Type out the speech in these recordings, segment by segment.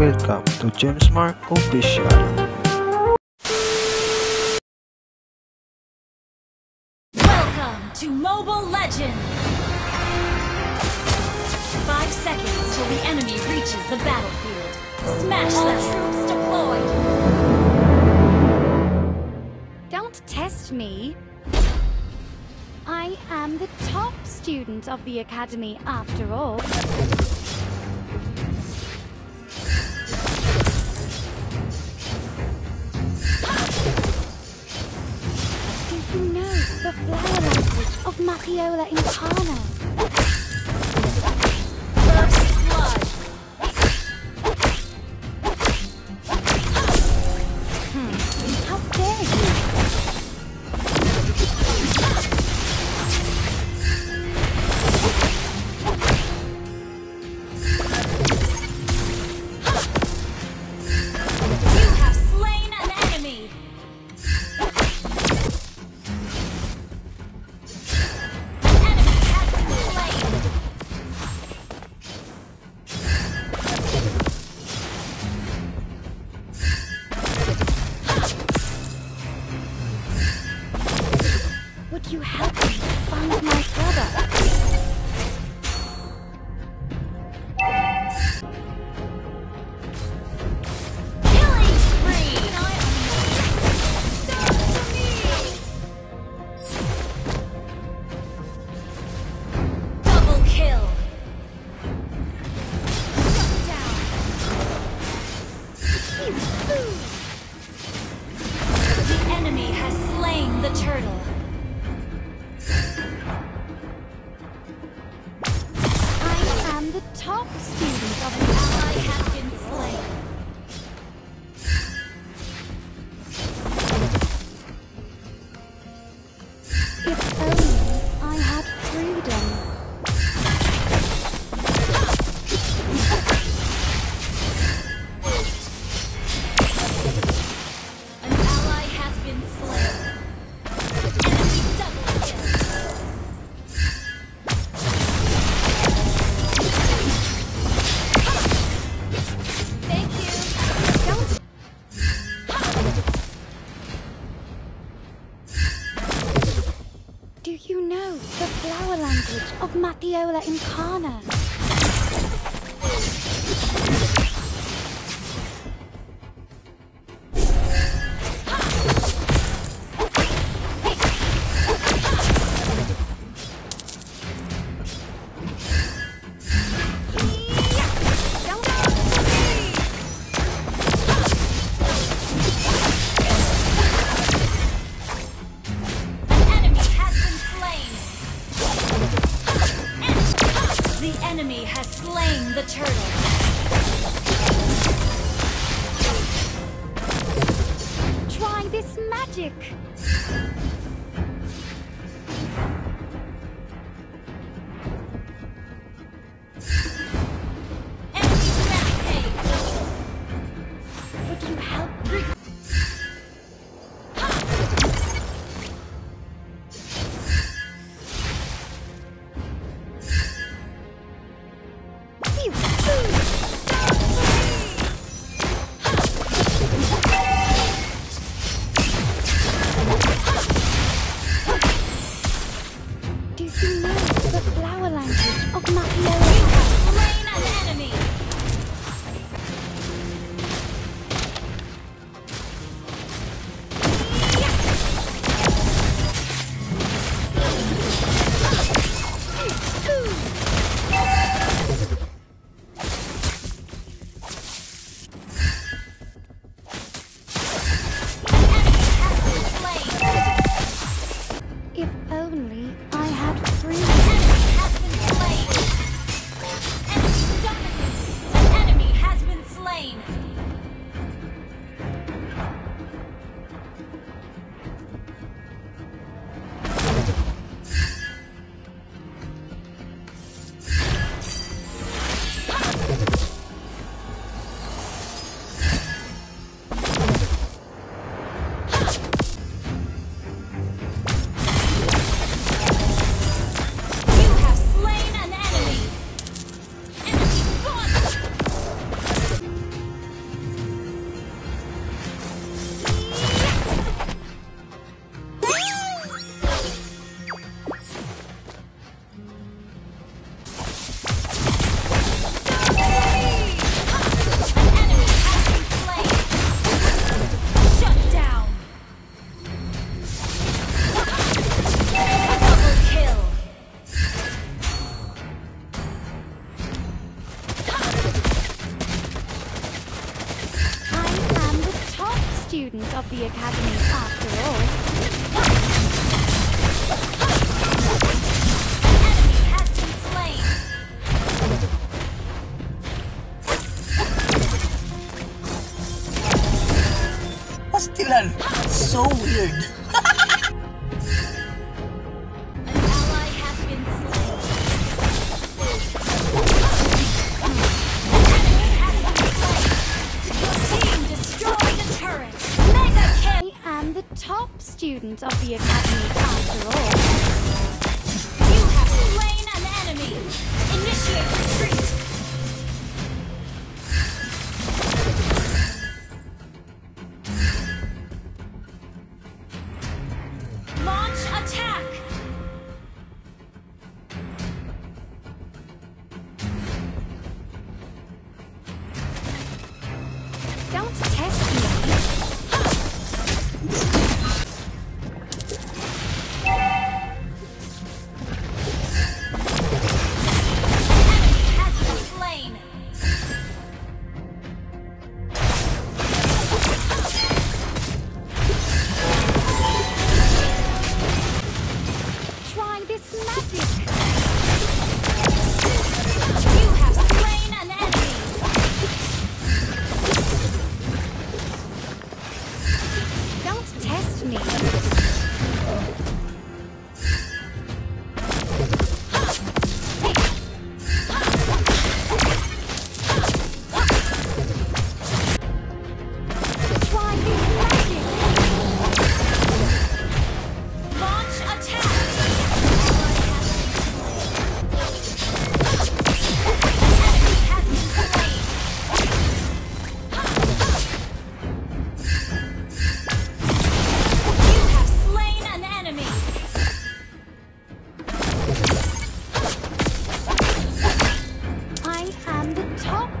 Welcome to James Mark Official. Welcome to Mobile Legends! Five seconds till the enemy reaches the battlefield. Smash them! Troops deployed! Don't test me. I am the top student of the academy after all. Matthiola Incana? First hmm. blood! How Would you help me find my brother? The top student of the Ally has been slain. You know the flower language of Matthiola Incana? Enemy has slain the turtle. Try this magic! student of the Academy after all. So weird! Students of the Academy.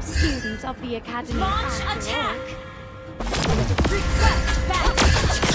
students of the Academy. Launch attack! Request back!